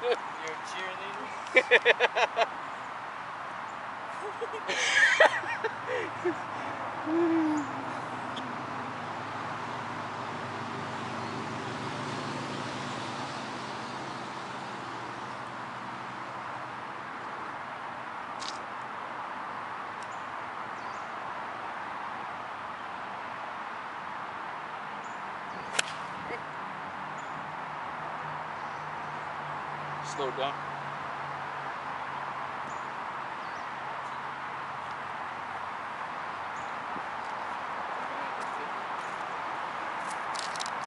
You're cheerleaders? Slow down.